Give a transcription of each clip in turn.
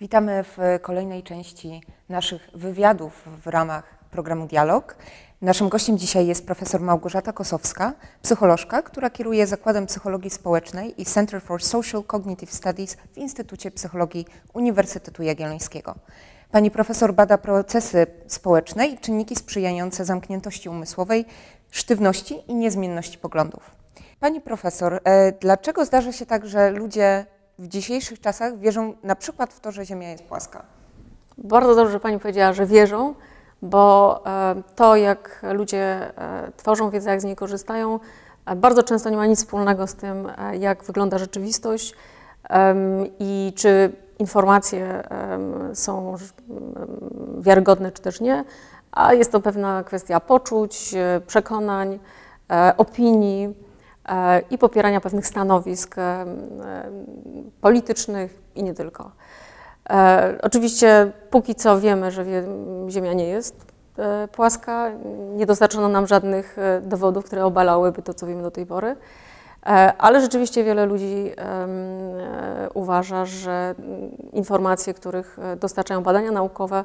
Witamy w kolejnej części naszych wywiadów w ramach programu Dialog. Naszym gościem dzisiaj jest profesor Małgorzata Kosowska, psycholożka, która kieruje Zakładem Psychologii Społecznej i Center for Social Cognitive Studies w Instytucie Psychologii Uniwersytetu Jagiellońskiego. Pani profesor bada procesy społeczne i czynniki sprzyjające zamkniętości umysłowej, sztywności i niezmienności poglądów. Pani profesor, e, dlaczego zdarza się tak, że ludzie w dzisiejszych czasach wierzą na przykład w to, że Ziemia jest płaska? Bardzo dobrze, że Pani powiedziała, że wierzą, bo e, to, jak ludzie e, tworzą wiedzę, jak z niej korzystają, bardzo często nie ma nic wspólnego z tym, jak wygląda rzeczywistość i czy informacje są wiarygodne, czy też nie, a jest to pewna kwestia poczuć, przekonań, opinii i popierania pewnych stanowisk e, politycznych i nie tylko. E, oczywiście póki co wiemy, że Ziemia nie jest e, płaska, nie dostarczono nam żadnych dowodów, które obalałyby to, co wiemy do tej pory, ale rzeczywiście wiele ludzi uważa, że informacje, których dostarczają badania naukowe,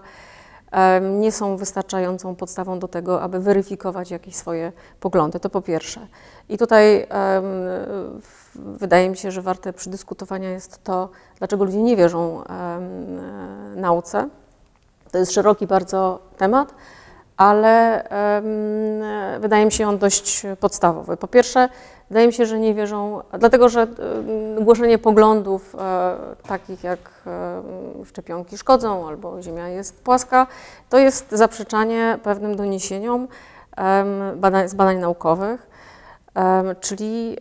nie są wystarczającą podstawą do tego, aby weryfikować jakieś swoje poglądy. To po pierwsze. I tutaj wydaje mi się, że warte przedyskutowania jest to, dlaczego ludzie nie wierzą nauce. To jest szeroki bardzo temat, ale wydaje mi się on dość podstawowy. Po pierwsze, wydaje mi się, że nie wierzą, dlatego że głoszenie poglądów e, takich jak e, szczepionki szkodzą albo Ziemia jest płaska, to jest zaprzeczanie pewnym doniesieniom z badań naukowych, czyli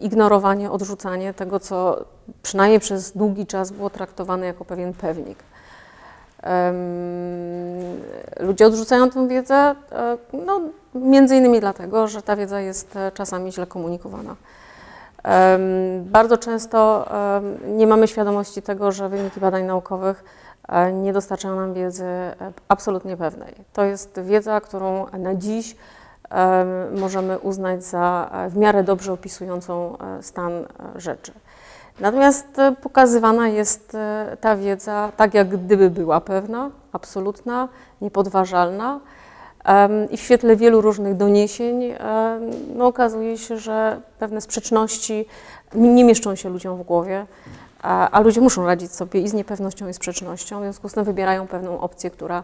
ignorowanie, odrzucanie tego, co przynajmniej przez długi czas było traktowane jako pewien pewnik. Ludzie odrzucają tę wiedzę, e, no, między innymi dlatego, że ta wiedza jest e, czasami źle komunikowana. Bardzo często nie mamy świadomości tego, że wyniki badań naukowych e, nie dostarczają nam wiedzy absolutnie pewnej. To jest wiedza, którą na dziś możemy uznać za w miarę dobrze opisującą stan rzeczy. Natomiast e, pokazywana jest e, ta wiedza tak, jak gdyby była pewna, absolutna, niepodważalna. I w świetle wielu różnych doniesień no, okazuje się, że pewne sprzeczności nie mieszczą się ludziom w głowie, a ludzie muszą radzić sobie i z niepewnością, i z sprzecznością. W związku z tym wybierają pewną opcję, która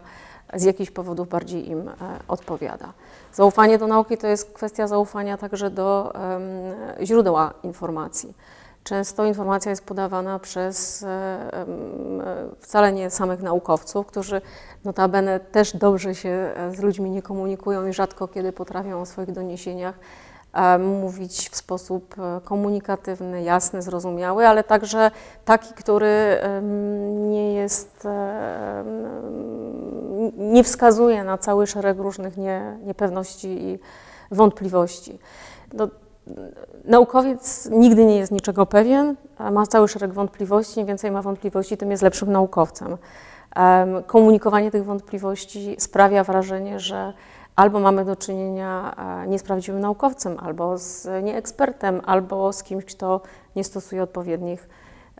z jakichś powodów bardziej im e, odpowiada. Zaufanie do nauki to jest kwestia zaufania także do źródła informacji. Często informacja jest podawana przez e, e, wcale nie samych naukowców, którzy notabene też dobrze się e, z ludźmi nie komunikują i rzadko kiedy potrafią o swoich doniesieniach mówić w sposób komunikatywny, jasny, zrozumiały, ale także taki, który nie jest, nie wskazuje na cały szereg różnych nie, niepewności i wątpliwości. No, naukowiec nigdy nie jest niczego pewien, ma cały szereg wątpliwości, im więcej ma wątpliwości, tym jest lepszym naukowcem. Komunikowanie tych wątpliwości sprawia wrażenie, że albo mamy do czynienia e, nie z prawdziwym naukowcem, albo z nieekspertem, albo z kimś, kto nie stosuje odpowiednich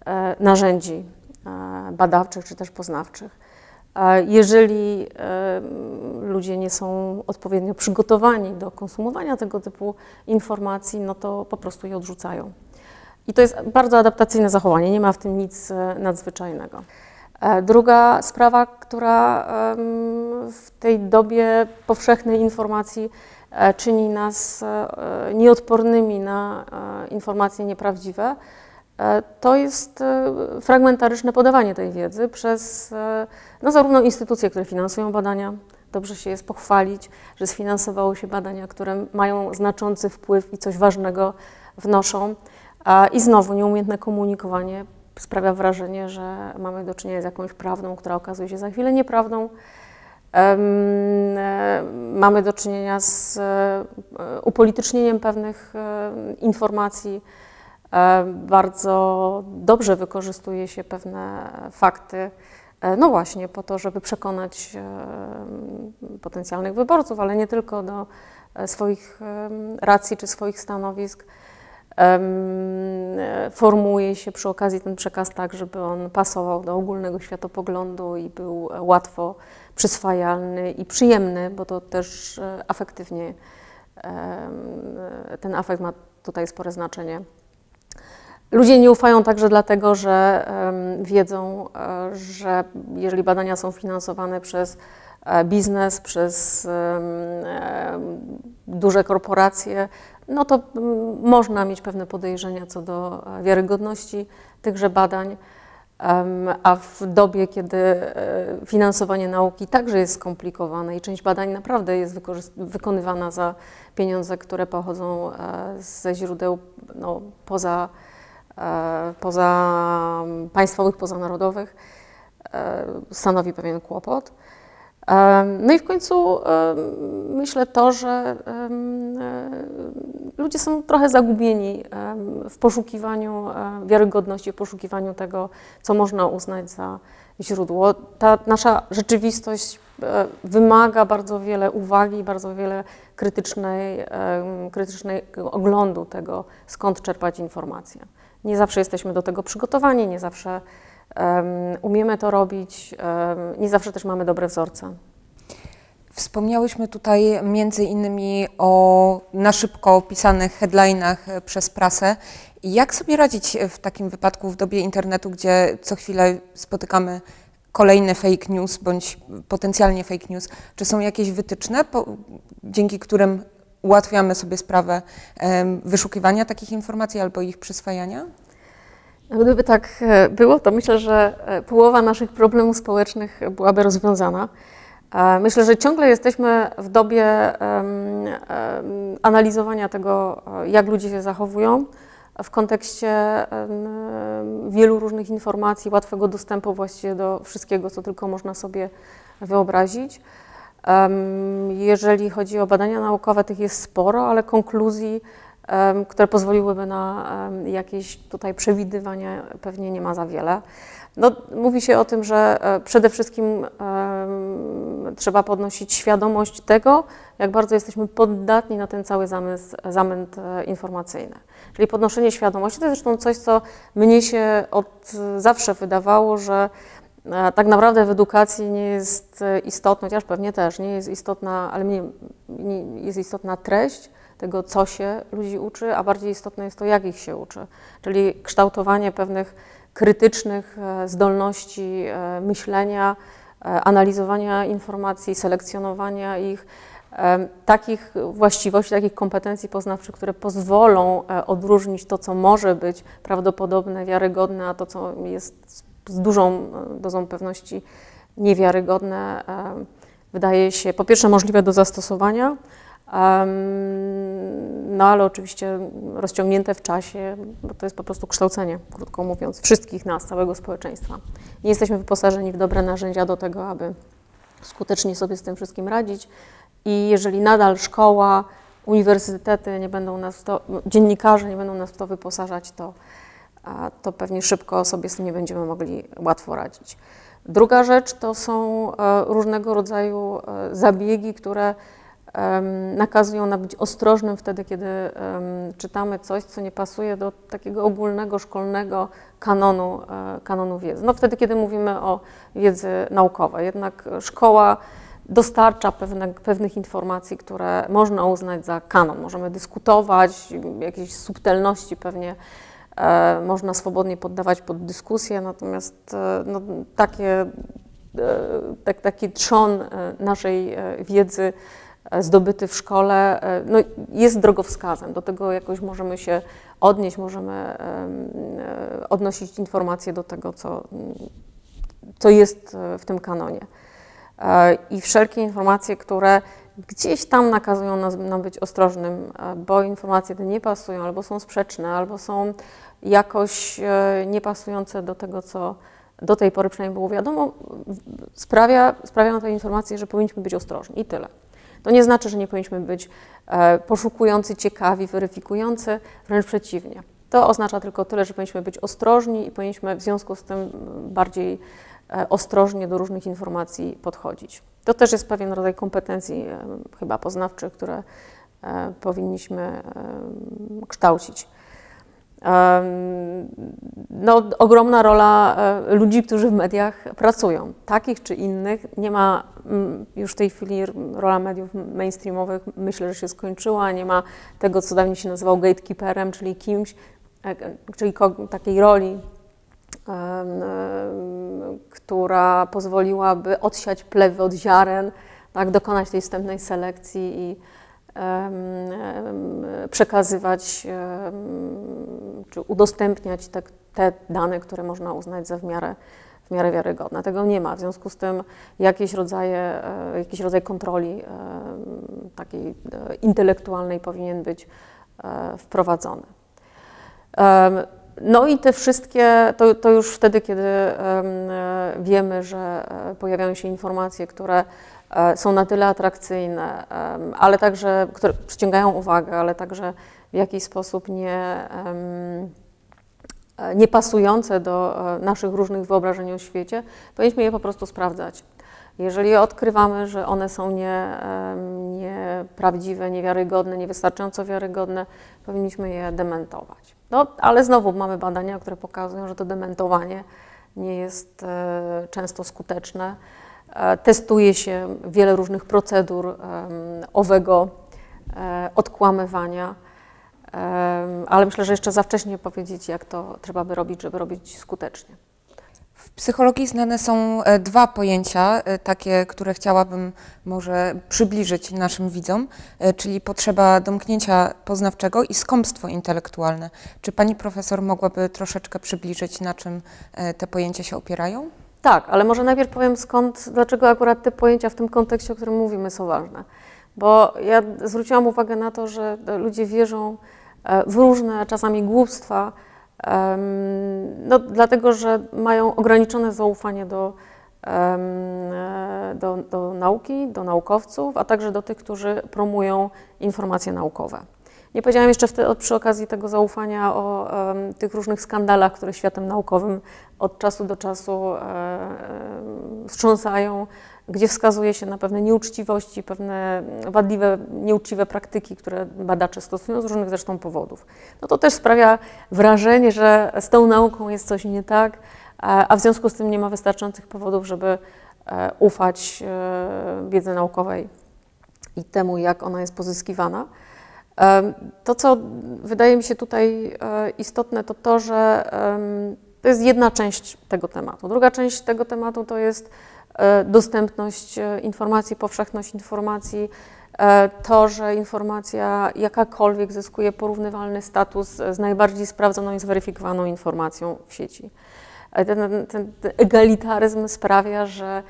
e, narzędzi e, badawczych czy też poznawczych. Jeżeli ludzie nie są odpowiednio przygotowani do konsumowania tego typu informacji, no to po prostu je odrzucają. I to jest bardzo adaptacyjne zachowanie, nie ma w tym nic e, nadzwyczajnego. E, druga sprawa, która w tej dobie powszechnej informacji e, czyni nas nieodpornymi na informacje nieprawdziwe, to jest e, fragmentaryczne podawanie tej wiedzy przez e, no, zarówno instytucje, które finansują badania, dobrze się jest pochwalić, że sfinansowało się badania, które mają znaczący wpływ i coś ważnego wnoszą. I znowu nieumiejętne komunikowanie sprawia wrażenie, że mamy do czynienia z jakąś prawdą, która okazuje się za chwilę nieprawdą. Mamy do czynienia z upolitycznieniem pewnych informacji E, bardzo dobrze wykorzystuje się pewne fakty, e, no właśnie po to, żeby przekonać e, potencjalnych wyborców, ale nie tylko do swoich racji czy swoich stanowisk. Formułuje się przy okazji ten przekaz tak, żeby on pasował do ogólnego światopoglądu i był łatwo przyswajalny i przyjemny, bo to też e, afektywnie ten afekt ma tutaj spore znaczenie. Ludzie nie ufają także dlatego, że wiedzą, e, że jeżeli badania są finansowane przez e, biznes, przez duże korporacje, no to można mieć pewne podejrzenia co do wiarygodności tychże badań. A w dobie, kiedy e, finansowanie nauki także jest skomplikowane i część badań naprawdę jest wykonywana za pieniądze, które pochodzą e, ze źródeł no, poza, e, poza państwowych, pozanarodowych, stanowi pewien kłopot. No i w końcu myślę to, że ludzie są trochę zagubieni w poszukiwaniu wiarygodności, w poszukiwaniu tego, co można uznać za źródło. Ta nasza rzeczywistość e, wymaga bardzo wiele uwagi, bardzo wiele krytycznej, krytycznej oglądu tego, skąd czerpać informacje. Nie zawsze jesteśmy do tego przygotowani, nie zawsze umiemy to robić, nie zawsze też mamy dobre wzorce. Wspomniałyśmy tutaj między innymi o na szybko opisanych headlinach e, przez prasę. Jak sobie radzić w takim wypadku w dobie internetu, gdzie co chwilę spotykamy kolejne fake news bądź potencjalnie fake news? Czy są jakieś wytyczne, po, dzięki którym ułatwiamy sobie sprawę wyszukiwania takich informacji albo ich przyswajania? No, gdyby tak e, było, to myślę, że e, połowa naszych problemów społecznych byłaby rozwiązana. E, myślę, że ciągle jesteśmy w dobie analizowania tego, jak ludzie się zachowują w kontekście wielu różnych informacji, łatwego dostępu właściwie do wszystkiego, co tylko można sobie wyobrazić. Jeżeli chodzi o badania naukowe, tych jest sporo, ale konkluzji które pozwoliłyby na jakieś tutaj przewidywania, pewnie nie ma za wiele. No, mówi się o tym, że e, przede wszystkim trzeba podnosić świadomość tego, jak bardzo jesteśmy poddatni na ten cały zamysł, zamęt e, informacyjny. Czyli podnoszenie świadomości to jest zresztą coś, co mnie się od zawsze wydawało, że tak naprawdę w edukacji nie jest istotna, chociaż pewnie też nie jest istotna, ale nie, nie jest istotna treść, tego, co się ludzi uczy, a bardziej istotne jest to, jak ich się uczy. Czyli kształtowanie pewnych krytycznych e, zdolności e, myślenia, e, analizowania informacji, selekcjonowania ich, takich właściwości, takich kompetencji poznawczych, które pozwolą odróżnić to, co może być prawdopodobne, wiarygodne, a to, co jest z dużą dozą pewności niewiarygodne, wydaje się po pierwsze możliwe do zastosowania, no ale oczywiście rozciągnięte w czasie, bo to jest po prostu kształcenie, krótko mówiąc, wszystkich nas, całego społeczeństwa. Nie jesteśmy wyposażeni w dobre narzędzia do tego, aby skutecznie sobie z tym wszystkim radzić. I jeżeli nadal szkoła, uniwersytety nie będą nas to, dziennikarze nie będą nas w to wyposażać, to, to pewnie szybko sobie z tym nie będziemy mogli łatwo radzić. Druga rzecz to są e, różnego rodzaju e, zabiegi, które nakazują nam być ostrożnym wtedy, kiedy czytamy coś, co nie pasuje do takiego ogólnego, szkolnego kanonu, e, kanonu wiedzy. No wtedy, kiedy mówimy o wiedzy naukowej. Jednak szkoła dostarcza pewne, pewnych informacji, które można uznać za kanon. Możemy dyskutować, jakieś subtelności pewnie można swobodnie poddawać pod dyskusję, natomiast e, no, takie, tak, taki trzon naszej wiedzy zdobyty w szkole, e, no, jest drogowskazem. Do tego jakoś możemy się odnieść, możemy e, odnosić informacje do tego, co, co jest e, w tym kanonie. I wszelkie informacje, które gdzieś tam nakazują nas, nam być ostrożnym, bo informacje te nie pasują, albo są sprzeczne, albo są jakoś niepasujące do tego, co do tej pory przynajmniej było wiadomo, sprawia, sprawiają te informacje, że powinniśmy być ostrożni i tyle. To nie znaczy, że nie powinniśmy być e, poszukujący, ciekawi, weryfikujący, wręcz przeciwnie. To oznacza tylko tyle, że powinniśmy być ostrożni i powinniśmy w związku z tym bardziej e, ostrożnie do różnych informacji podchodzić. To też jest pewien rodzaj kompetencji e, chyba poznawczych, które powinniśmy kształcić. No, ogromna rola e, ludzi, którzy w mediach pracują, takich czy innych. Nie ma już w tej chwili rola mediów mainstreamowych, myślę, że się skończyła. Nie ma tego, co dawniej się nazywał gatekeeperem, czyli kimś, e, czyli takiej roli, która pozwoliłaby odsiać plewy od ziaren, tak, dokonać tej wstępnej selekcji i przekazywać czy udostępniać te, te dane, które można uznać za w miarę, w miarę wiarygodne. Tego nie ma. W związku z tym jakieś rodzaje, e, jakiś rodzaj kontroli takiej e, intelektualnej powinien być e, wprowadzony. No i te wszystkie, to, to już wtedy, kiedy wiemy, że pojawiają się informacje, które E, są na tyle atrakcyjne, ale także, które przyciągają uwagę, ale także w jakiś sposób nie, pasujące do e, naszych różnych wyobrażeń o świecie, powinniśmy je po prostu sprawdzać. Jeżeli odkrywamy, że one są nie, nieprawdziwe, niewiarygodne, niewystarczająco wiarygodne, powinniśmy je dementować. No, ale znowu mamy badania, które pokazują, że to dementowanie nie jest e, często skuteczne. E, testuje się wiele różnych procedur owego e, odkłamywania, ale myślę, że jeszcze za wcześnie powiedzieć, jak to trzeba by robić, żeby robić skutecznie. W psychologii znane są e, dwa pojęcia, takie, które chciałabym może przybliżyć naszym widzom, czyli potrzeba domknięcia poznawczego i skąpstwo intelektualne. Czy pani profesor mogłaby troszeczkę przybliżyć, na czym te pojęcia się opierają? Tak, ale może najpierw powiem skąd, dlaczego akurat te pojęcia w tym kontekście, o którym mówimy, są ważne. Bo ja zwróciłam uwagę na to, że ludzie wierzą e, w różne czasami głupstwa, no, dlatego że mają ograniczone zaufanie do, e, do, do nauki, do naukowców, a także do tych, którzy promują informacje naukowe. Nie powiedziałam jeszcze wtedy, przy okazji tego zaufania o tych różnych skandalach, które światem naukowym od czasu do czasu e, e, wstrząsają, gdzie wskazuje się na pewne nieuczciwości, pewne wadliwe, nieuczciwe praktyki, które badacze stosują z różnych zresztą powodów. No to też sprawia wrażenie, że z tą nauką jest coś nie tak, a w związku z tym nie ma wystarczających powodów, żeby e, ufać wiedzy naukowej i temu, jak ona jest pozyskiwana. To, co wydaje mi się tutaj e, istotne, to to, że to jest jedna część tego tematu. Druga część tego tematu to jest e, dostępność e, informacji, powszechność informacji, to, że informacja jakakolwiek zyskuje porównywalny status z najbardziej sprawdzoną i zweryfikowaną informacją w sieci. Ten, ten, egalitaryzm sprawia, że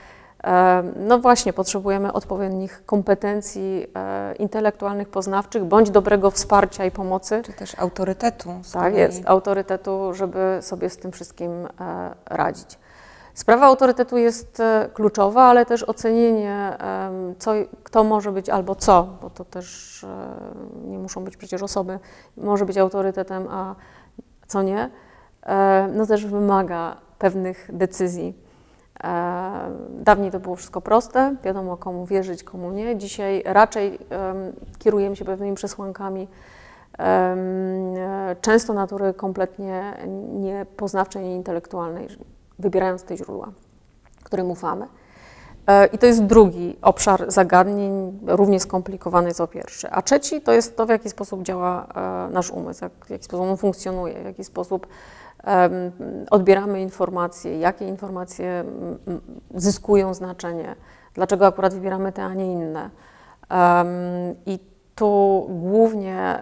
no właśnie, potrzebujemy odpowiednich kompetencji e, intelektualnych, poznawczych, bądź dobrego wsparcia i pomocy. Czy też autorytetu. Tak jest, autorytetu, żeby sobie z tym wszystkim e, radzić. Sprawa autorytetu jest e, kluczowa, ale też ocenienie, co, kto może być albo co, bo to też nie muszą być przecież osoby, może być autorytetem, a co nie, no też wymaga pewnych decyzji. E, dawniej to było wszystko proste, wiadomo komu wierzyć, komu nie. Dzisiaj raczej kierujemy się pewnymi przesłankami, często natury kompletnie niepoznawczej, nieintelektualnej, wybierając te źródła, którym ufamy. E, I to jest drugi obszar zagadnień, równie skomplikowany co pierwszy. A trzeci to jest to, w jaki sposób działa e, nasz umysł, jak, w jaki sposób on funkcjonuje, w jaki sposób odbieramy informacje, jakie informacje zyskują znaczenie, dlaczego akurat wybieramy te, a nie inne. I tu głównie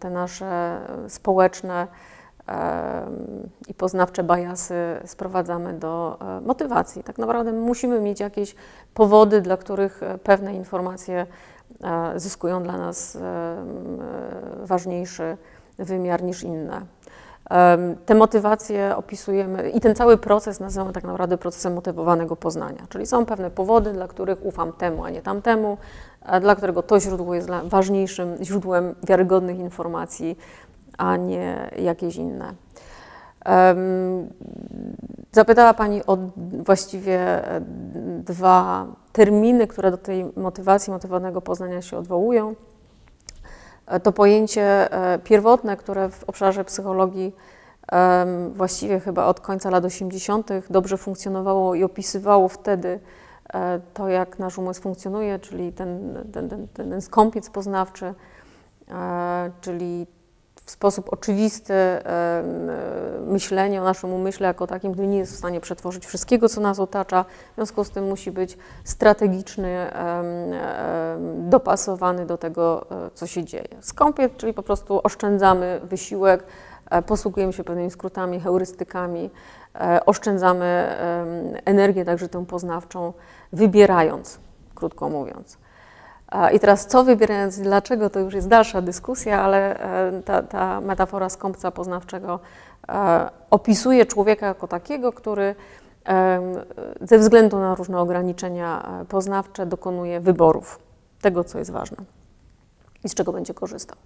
te nasze społeczne i poznawcze bajasy sprowadzamy do e, motywacji. Tak naprawdę musimy mieć jakieś powody, dla których e, pewne informacje e, zyskują dla nas ważniejszy wymiar niż inne. Te motywacje opisujemy i ten cały proces nazywamy tak naprawdę procesem motywowanego poznania. Czyli są pewne powody, dla których ufam temu, a nie tamtemu, dla którego to źródło jest ważniejszym źródłem wiarygodnych informacji, a nie jakieś inne. Zapytała Pani o właściwie e, dwa terminy, które do tej motywacji, motywowanego poznania się odwołują. to pojęcie pierwotne, które w obszarze psychologii właściwie chyba od końca lat 80. dobrze funkcjonowało i opisywało wtedy to, jak nasz umysł funkcjonuje, czyli ten, ten, ten, ten skąpiec poznawczy, czyli w sposób oczywisty myślenie o naszym umyśle jako takim, który nie jest w stanie przetworzyć wszystkiego, co nas otacza. W związku z tym musi być strategiczny, dopasowany do tego, e, co się dzieje. Skąpiec, czyli po prostu oszczędzamy wysiłek, e, posługujemy się pewnymi skrótami, heurystykami, e, oszczędzamy energię, także tę poznawczą, wybierając, krótko mówiąc. I teraz co wybierając, dlaczego, to już jest dalsza dyskusja, ale e, ta, ta metafora skąpca poznawczego e, opisuje człowieka jako takiego, który ze względu na różne ograniczenia e, poznawcze dokonuje wyborów tego, co jest ważne i z czego będzie korzystał.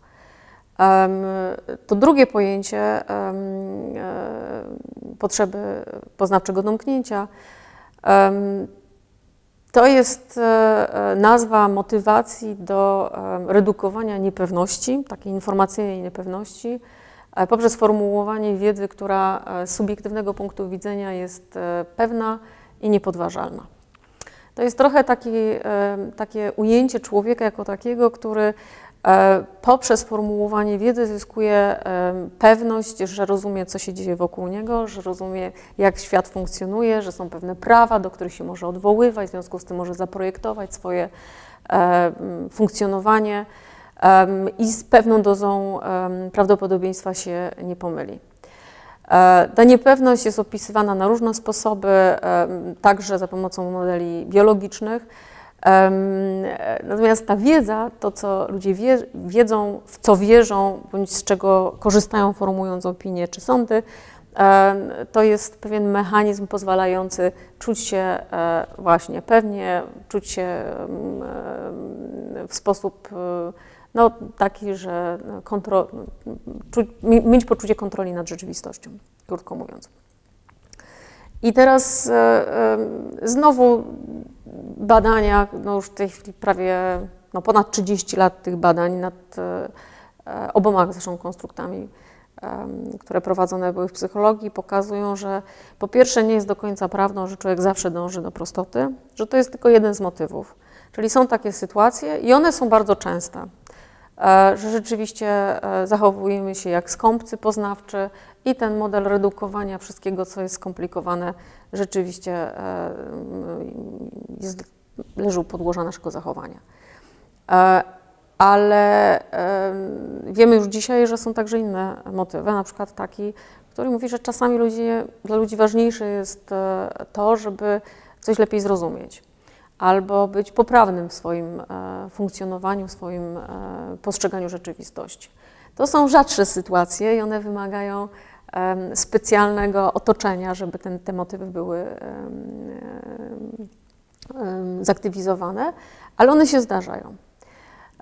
To drugie pojęcie potrzeby poznawczego domknięcia to jest e, e, nazwa motywacji do e, redukowania niepewności, takiej informacyjnej niepewności, poprzez formułowanie wiedzy, która z subiektywnego punktu widzenia jest pewna i niepodważalna. To jest trochę taki, takie ujęcie człowieka jako takiego, który poprzez formułowanie wiedzy zyskuje e, pewność, że rozumie, co się dzieje wokół niego, że rozumie, jak świat funkcjonuje, że są pewne prawa, do których się może odwoływać, w związku z tym może zaprojektować swoje e, funkcjonowanie i z pewną dozą prawdopodobieństwa się nie pomyli. Ta niepewność jest opisywana na różne sposoby, także za pomocą modeli biologicznych. Natomiast ta wiedza, to co ludzie wie, wiedzą, w co wierzą, bądź z czego korzystają, formułując opinie czy sądy, to jest pewien mechanizm pozwalający czuć się e, właśnie pewnie, czuć się w sposób e, no, taki, że kontro, mieć poczucie kontroli nad rzeczywistością, krótko mówiąc. I teraz e, znowu badania, no już w tej chwili prawie no ponad 30 lat tych badań nad e, e, oboma zresztą konstruktami, które prowadzone były w psychologii, pokazują, że po pierwsze nie jest do końca prawdą, że człowiek zawsze dąży do prostoty, że to jest tylko jeden z motywów. Czyli są takie sytuacje i one są bardzo częste, e, że rzeczywiście zachowujemy się jak skąpcy poznawczy i ten model redukowania wszystkiego, co jest skomplikowane, rzeczywiście jest leży u podłoża naszego zachowania. E, ale wiemy już dzisiaj, że są także inne motywy, na przykład taki, który mówi, że czasami ludzie, dla ludzi ważniejsze jest e, to, żeby coś lepiej zrozumieć albo być poprawnym w swoim e, funkcjonowaniu, w swoim postrzeganiu rzeczywistości. To są rzadsze sytuacje i one wymagają specjalnego otoczenia, żeby te motywy były zaktywizowane, ale one się zdarzają.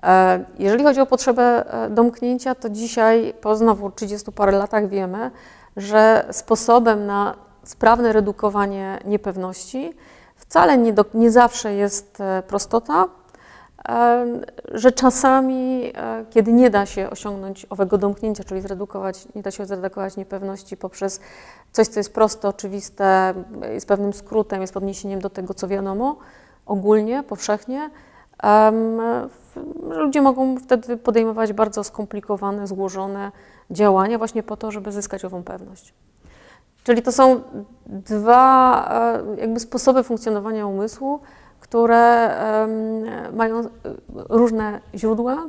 E, jeżeli chodzi o potrzebę e, domknięcia, to dzisiaj, po znowu 30 parę latach, wiemy, że sposobem na sprawne redukowanie niepewności wcale nie, do, nie zawsze jest e, prostota, że czasami, kiedy nie da się osiągnąć owego domknięcia, czyli zredukować, nie da się zredukować niepewności poprzez coś, co jest proste, oczywiste, jest pewnym skrótem, jest podniesieniem do tego, co wiadomo, ogólnie, powszechnie, ludzie mogą wtedy podejmować bardzo skomplikowane, złożone działania właśnie po to, żeby zyskać ową pewność. Czyli to są dwa e, jakby sposoby funkcjonowania umysłu, które mają różne źródła,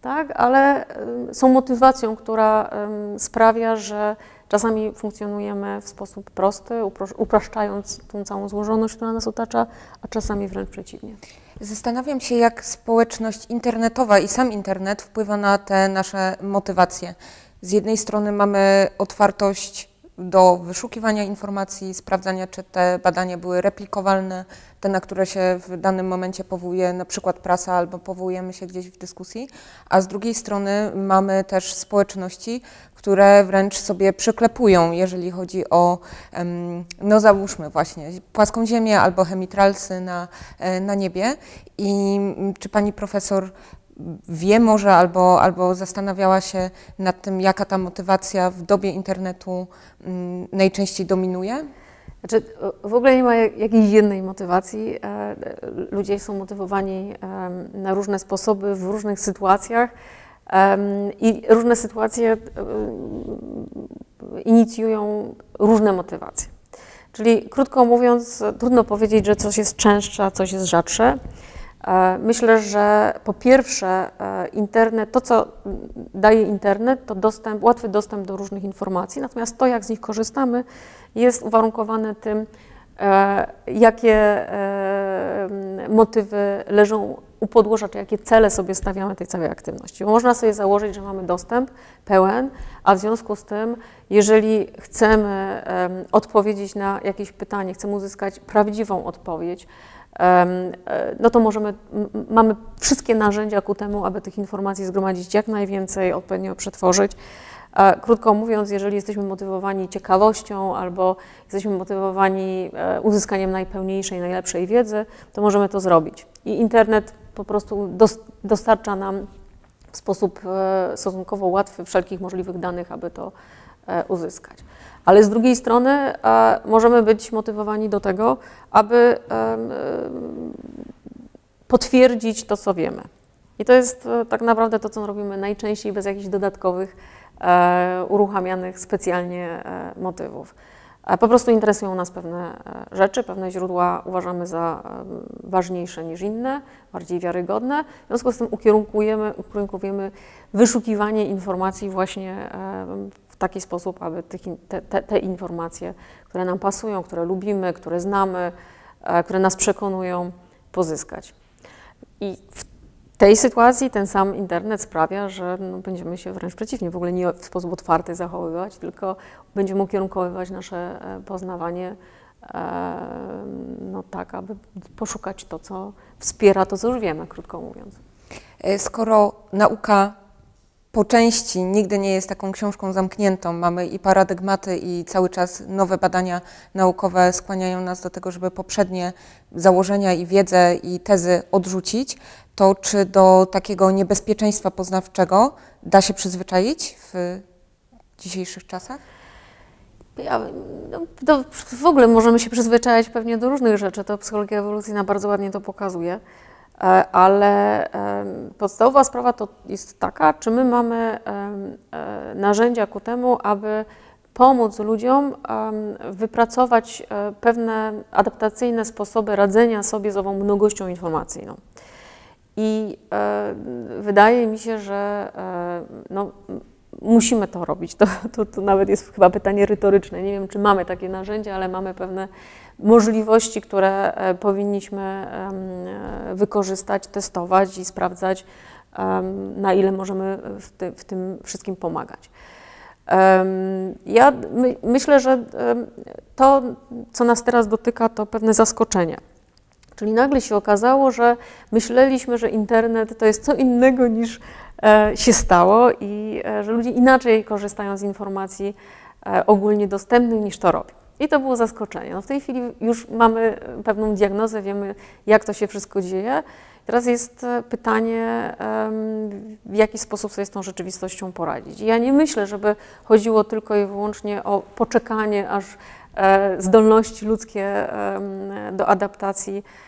tak, ale są motywacją, która sprawia, że czasami funkcjonujemy w sposób prosty, upraszczając tą całą złożoność, która nas otacza, a czasami wręcz przeciwnie. Zastanawiam się, jak społeczność internetowa i sam internet wpływa na te nasze motywacje. Z jednej strony mamy otwartość do wyszukiwania informacji, sprawdzania, czy te badania były replikowalne, te, na które się w danym momencie powołuje na przykład prasa albo powołujemy się gdzieś w dyskusji, a z drugiej strony mamy też społeczności, które wręcz sobie przyklepują, jeżeli chodzi o, no załóżmy właśnie, płaską ziemię albo chemitralsy na, e, na niebie. I czy pani profesor wie może albo, albo zastanawiała się nad tym, jaka ta motywacja w dobie internetu mm, najczęściej dominuje? Znaczy, w ogóle nie ma jakiejś jednej motywacji. E, ludzie są motywowani na różne sposoby, w różnych sytuacjach i różne sytuacje inicjują różne motywacje. Czyli krótko mówiąc, trudno powiedzieć, że coś jest częstsze, a coś jest rzadsze. E, myślę, że po pierwsze e, internet, to co daje internet, to dostęp, łatwy dostęp do różnych informacji, natomiast to jak z nich korzystamy jest uwarunkowane tym, e, jakie motywy leżą u podłoża, czy jakie cele sobie stawiamy tej całej aktywności. Bo można sobie założyć, że mamy dostęp pełen, a w związku z tym, jeżeli chcemy odpowiedzieć na jakieś pytanie, chcemy uzyskać prawdziwą odpowiedź, no to możemy, mamy wszystkie narzędzia ku temu, aby tych informacji zgromadzić jak najwięcej, odpowiednio przetworzyć. Krótko mówiąc, jeżeli jesteśmy motywowani ciekawością albo jesteśmy motywowani e, uzyskaniem najpełniejszej, najlepszej wiedzy, to możemy to zrobić. I internet po prostu dostarcza nam w sposób e, stosunkowo łatwy wszelkich możliwych danych, aby to uzyskać. Ale z drugiej strony e, możemy być motywowani do tego, aby e, potwierdzić to, co wiemy. I to jest e, tak naprawdę to, co robimy najczęściej bez jakichś dodatkowych, uruchamianych specjalnie motywów. Po prostu interesują nas pewne rzeczy, pewne źródła uważamy za ważniejsze niż inne, bardziej wiarygodne. W związku z tym ukierunkujemy, ukierunkujemy wyszukiwanie informacji właśnie w taki sposób, aby te, te, te, informacje, które nam pasują, które lubimy, które znamy, e, które nas przekonują, pozyskać. I w tej sytuacji ten sam internet sprawia, że no, będziemy się wręcz przeciwnie, w ogóle nie w sposób otwarty zachowywać, tylko będziemy ukierunkowywać nasze e, poznawanie e, no tak, aby poszukać to, co wspiera to, co już wiemy, krótko mówiąc. Skoro nauka po części nigdy nie jest taką książką zamkniętą. Mamy i paradygmaty, i cały czas nowe badania naukowe skłaniają nas do tego, żeby poprzednie założenia i wiedzę i tezy odrzucić. To czy do takiego niebezpieczeństwa poznawczego da się przyzwyczaić w dzisiejszych czasach? Ja, no, w ogóle możemy się przyzwyczajać pewnie do różnych rzeczy. To psychologia ewolucyjna bardzo ładnie to pokazuje. E, ale podstawowa sprawa to jest taka, czy my mamy e, narzędzia ku temu, aby pomóc ludziom wypracować e, pewne adaptacyjne sposoby radzenia sobie z ową mnogością informacji. No. I wydaje mi się, że no, musimy to robić. To, to, to nawet jest chyba pytanie retoryczne. Nie wiem, czy mamy takie narzędzia, ale mamy pewne możliwości, które e, powinniśmy e, wykorzystać, testować i sprawdzać, na ile możemy w, ty, w tym wszystkim pomagać. Ja my, myślę, że to, co nas teraz dotyka, to pewne zaskoczenie. Czyli nagle się okazało, że myśleliśmy, że internet to jest co innego niż e, się stało i że ludzie inaczej korzystają z informacji ogólnie dostępnych niż to robią. I to było zaskoczenie. No w tej chwili już mamy pewną diagnozę, wiemy, jak to się wszystko dzieje. Teraz jest e, pytanie, w jaki sposób sobie z tą rzeczywistością poradzić. Ja nie myślę, żeby chodziło tylko i wyłącznie o poczekanie, aż e, zdolności ludzkie do adaptacji e,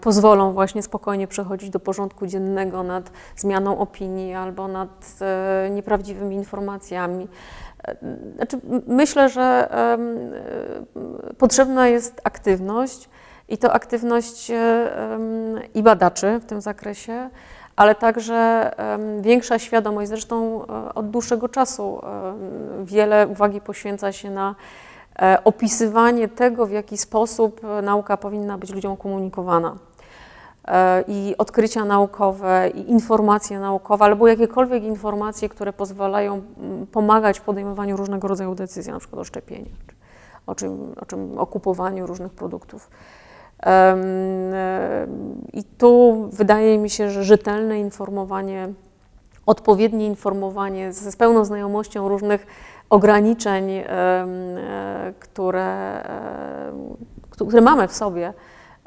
pozwolą właśnie spokojnie przechodzić do porządku dziennego nad zmianą opinii albo nad nieprawdziwymi informacjami. Znaczy, myślę, że potrzebna jest aktywność i to aktywność i badaczy w tym zakresie, ale także większa świadomość. Zresztą e, od dłuższego czasu wiele uwagi poświęca się na e, opisywanie tego, w jaki sposób nauka powinna być ludziom komunikowana. E, i odkrycia naukowe, i informacje naukowe, albo jakiekolwiek informacje, które pozwalają pomagać w podejmowaniu różnego rodzaju decyzji, na przykład o szczepieniu, o, czym, o, czym, o kupowaniu różnych produktów. E, I tu wydaje mi się, że rzetelne informowanie, odpowiednie informowanie z pełną znajomością różnych ograniczeń, e, które, które mamy w sobie,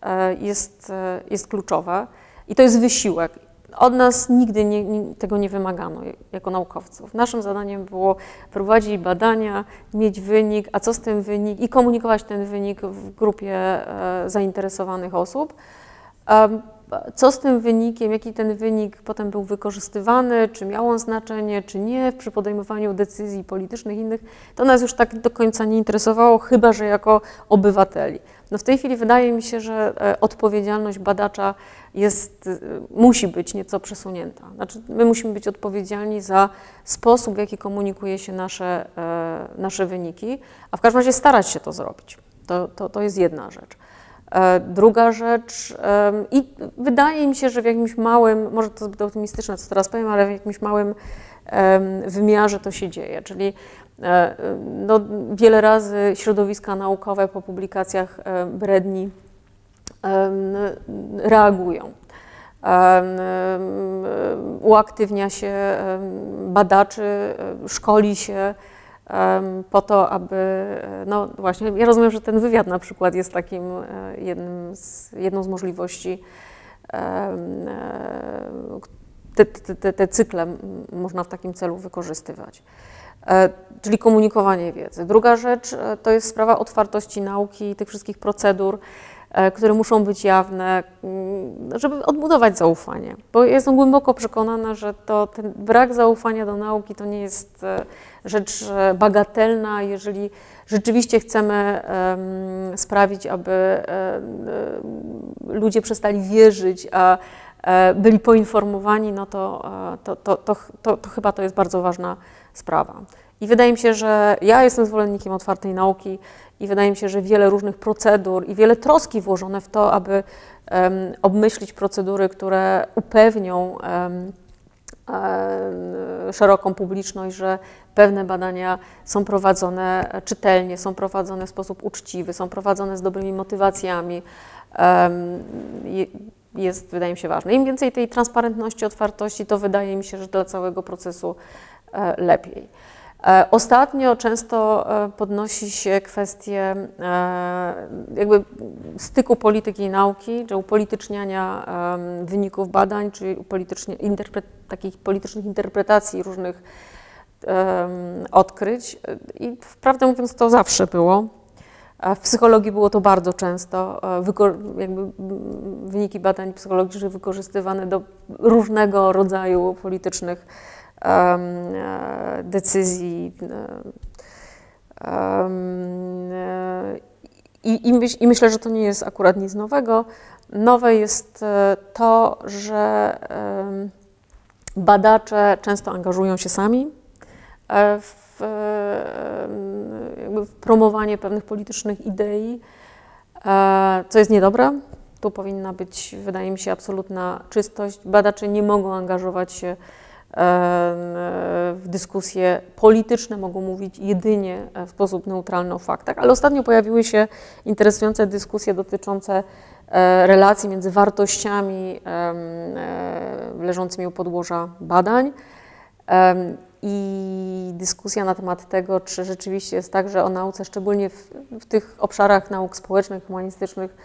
E, jest, e, jest kluczowe i to jest wysiłek. od nas nigdy nie, tego nie wymagano jako naukowców. Naszym zadaniem było prowadzić badania, mieć wynik, a co z tym wynik i komunikować ten wynik w grupie e, zainteresowanych osób. Co z tym wynikiem, jaki ten wynik potem był wykorzystywany, czy miał on znaczenie, czy nie przy podejmowaniu decyzji politycznych innych, to nas już tak do końca nie interesowało, chyba że jako obywateli. No w tej chwili wydaje mi się, że e, odpowiedzialność badacza jest, e, musi być nieco przesunięta. Znaczy, my musimy być odpowiedzialni za sposób, w jaki komunikuje się nasze, e, nasze wyniki, a w każdym razie starać się to zrobić. To, to, to jest jedna rzecz. Druga rzecz, i wydaje mi się, że w jakimś małym, może to zbyt optymistyczne, co teraz powiem, ale w jakimś małym wymiarze to się dzieje. Czyli E, no, wiele razy środowiska naukowe po publikacjach e, Bredni reagują. Uaktywnia się badaczy, szkoli się po to, aby, no właśnie, ja rozumiem, że ten wywiad na przykład jest takim e, jednym z, jedną z możliwości, te, te, te cykle można w takim celu wykorzystywać. E, czyli komunikowanie wiedzy. Druga rzecz e, to jest sprawa otwartości nauki, tych wszystkich procedur, e, które muszą być jawne, mm, żeby odbudować zaufanie. Bo jestem głęboko przekonana, że to ten brak zaufania do nauki to nie jest rzecz bagatelna, jeżeli rzeczywiście chcemy sprawić, aby ludzie przestali wierzyć, a byli poinformowani, no to, to, to, to, to chyba to jest bardzo ważna sprawa. I wydaje mi się, że ja jestem zwolennikiem otwartej nauki i wydaje mi się, że wiele różnych procedur i wiele troski włożone w to, aby um, obmyślić procedury, które upewnią um, szeroką publiczność, że pewne badania są prowadzone czytelnie, są prowadzone w sposób uczciwy, są prowadzone z dobrymi motywacjami. Jest, wydaje mi się, ważne. Im więcej tej transparentności, otwartości, to wydaje mi się, że dla całego procesu E, lepiej. E, ostatnio często e, podnosi się kwestię jakby styku polityki i nauki, czy upolityczniania wyników badań, czy interpret, takich politycznych interpretacji różnych odkryć. I wprawdę mówiąc, to zawsze było. W psychologii było to bardzo często, wyniki badań psychologicznych wykorzystywane do różnego rodzaju politycznych E, decyzji. E, I, i, myśl, I, myślę, że to nie jest akurat nic nowego. Nowe jest e, to, że badacze często angażują się sami w, w promowanie pewnych politycznych idei, co jest niedobre. Tu powinna być, wydaje mi się, absolutna czystość. Badacze nie mogą angażować się w dyskusje polityczne, mogą mówić jedynie w sposób neutralny o faktach, ale ostatnio pojawiły się interesujące dyskusje dotyczące e, relacji między wartościami e, leżącymi u podłoża badań i dyskusja na temat tego, czy rzeczywiście jest tak, że o nauce, szczególnie w, w tych obszarach nauk społecznych, humanistycznych,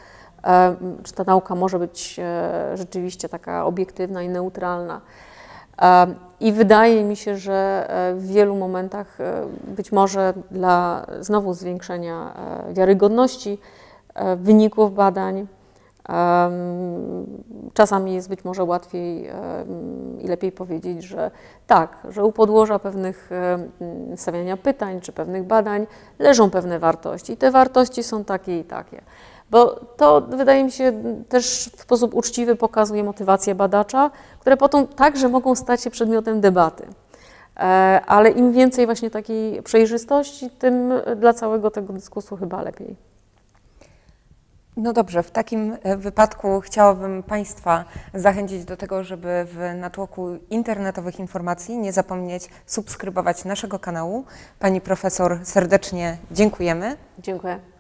czy ta nauka może być e, rzeczywiście taka obiektywna i neutralna. I wydaje mi się, że e, w wielu momentach, e, być może dla znowu zwiększenia e, wiarygodności wyników badań, czasami jest być może łatwiej i lepiej powiedzieć, że tak, że u podłoża pewnych stawiania pytań czy pewnych badań leżą pewne wartości. I te wartości są takie i takie bo to wydaje mi się też w sposób uczciwy pokazuje motywację badacza, które potem także mogą stać się przedmiotem debaty. E, ale im więcej właśnie takiej przejrzystości, tym dla całego tego dyskursu chyba lepiej. No dobrze, w takim e, wypadku chciałabym Państwa zachęcić do tego, żeby w natłoku internetowych informacji nie zapomnieć subskrybować naszego kanału. Pani profesor serdecznie dziękujemy. Dziękuję.